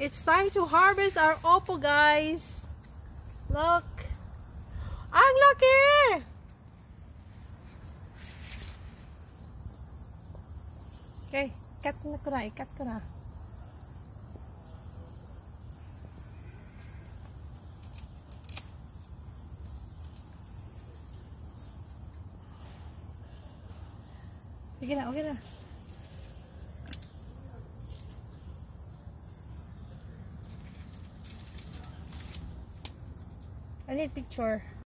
It's time to harvest our upo, guys. Look. Ang laki! Okay, cut na ko na. I-cut ko na. Sige na, okay na. I need picture.